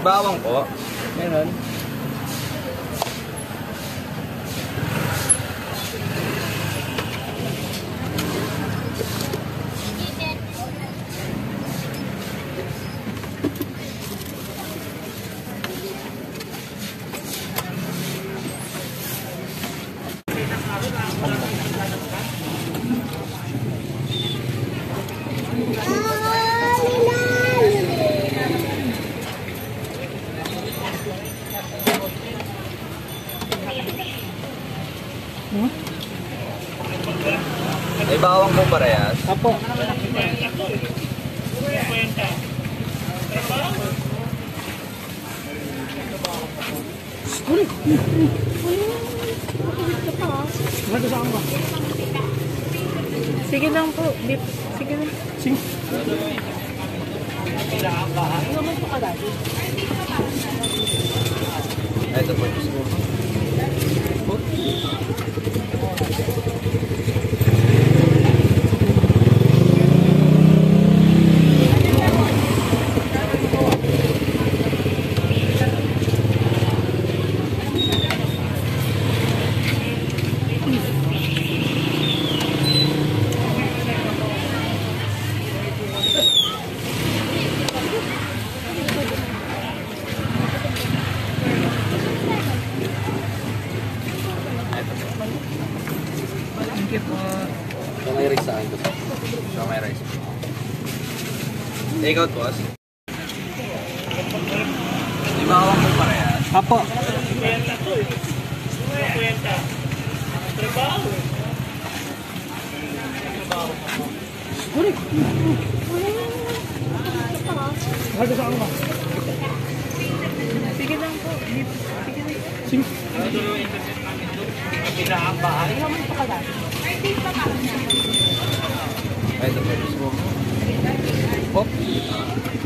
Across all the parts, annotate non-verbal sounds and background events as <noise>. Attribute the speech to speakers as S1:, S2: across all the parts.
S1: bawang po.
S2: Meron.
S1: Parehas.
S2: Apo.
S3: Sige lang po. Dip. Sige lang.
S1: Ay, ito po. gusto ko.
S3: Thank you po.
S1: So, may rice sa akin to. So, may rice. Take out, boss. May bawang po parehas.
S2: Apo.
S3: Sige lang po. Dip. Sige lang.
S1: Ay, ito po. by the pedestrian. Oops.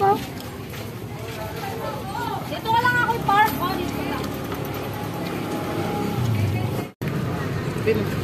S1: boss.
S4: Dito ka lang ako park. Oh, dito lang.
S2: Ang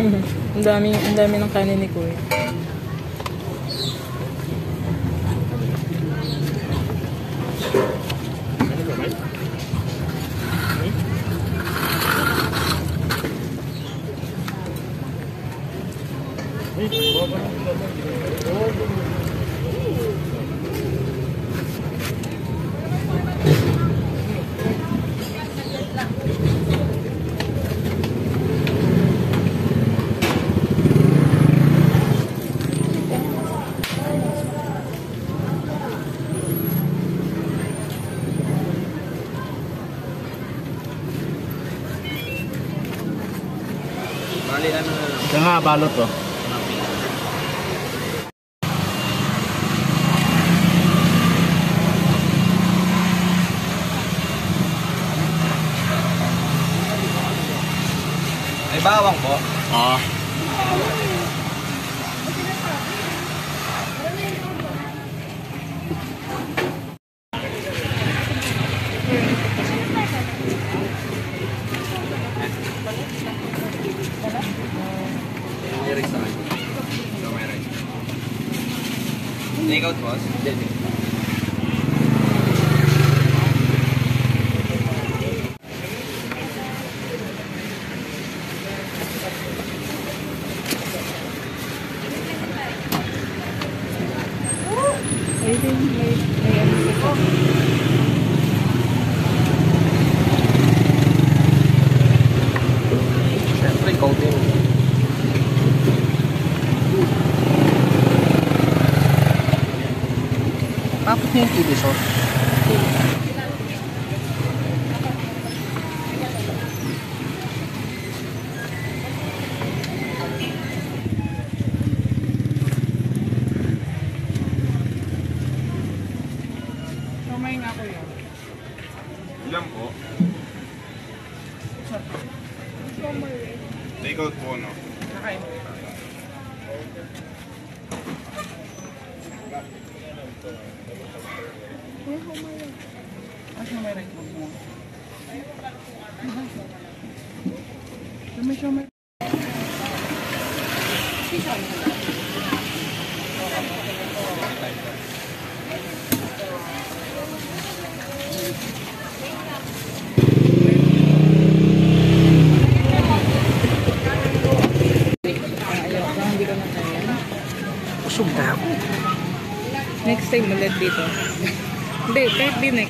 S2: <laughs>
S3: ang dami, ang dami ng kanin ni Kuya.
S2: Nakabalot oh.
S1: May bawang po.
S2: Oo.
S1: May Take out, boss. Hindi.
S3: Ay, din, may, may ano sa
S1: Siyempre, ikaw din.
S2: Tapos niya yung chili sauce.
S3: Kamay nga ko yun.
S5: Ilan po? Take out po, no?
S3: Okay. Asa may right mo? May siya may... Ayaw sa imulat dito. Hindi, kahit di na